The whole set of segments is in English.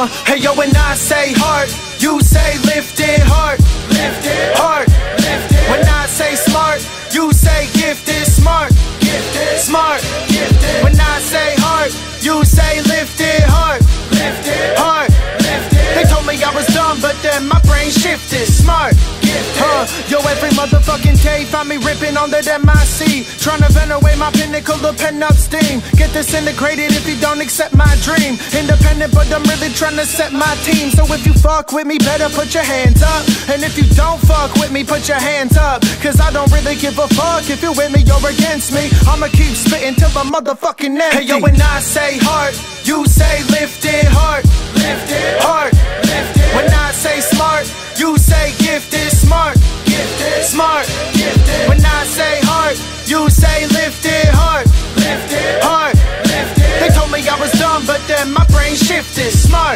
Uh, hey yo, when I say heart, you say lifted heart. Lifted heart. Lifted. When I say smart, you say gifted smart. Gifted smart. Gifted. When I say heart, you say lifted heart. Lifted heart. Lifted. They told me I was dumb, but then my brain shifted. Smart. Huh, yo, motherfucking day find me ripping on that MIC. Trying to vent away my pinnacle of pen up steam. Get disintegrated if you don't accept my dream. Independent, but I'm really trying to set my team. So if you fuck with me, better put your hands up. And if you don't fuck with me, put your hands up. Cause I don't really give a fuck if you're with me or against me. I'ma keep spitting till I'm motherfucking empty. Hey yo, when I say heart, you say lifted heart. Lifted heart. Shifted. Smart.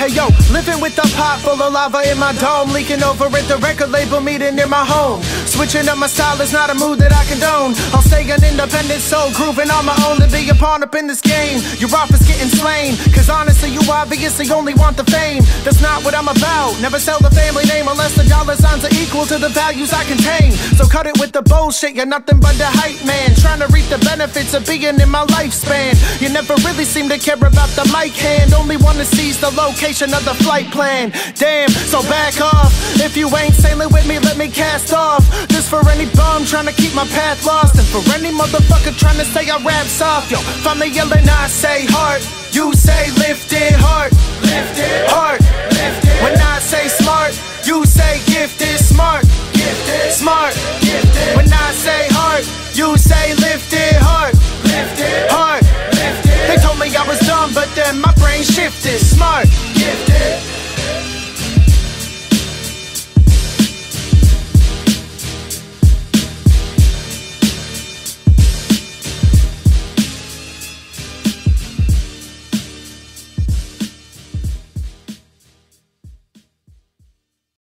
Hey yo, living with a pot full of lava in my dome, leaking over at the record label meeting near my home. Switching up my style is not a move that I condone. I'll stay an independent soul, grooving on my own to be a pawn up in this game. Your office getting slain, cause honestly, you obviously only want the fame. That's not what I'm about. Never sell the family name unless the dollar signs are equal to the values I contain. So cut it with the bullshit, you're nothing but the hype man. Trying to reap the benefits of being in my lifespan. You never really seem to care about the mic hand, only wanna seize the location of the flight plan. Damn, so back off. If you ain't sailing with me, let me cast off. This for any bum trying to keep my path lost, and for any motherfucker trying to say I rap soft. Yo, find me yelling, I say heart. You say lifted heart. Lifted heart. Lifted. When I say smart, you say gifted smart. Gifted smart. Gifted. When I say heart, you say lifted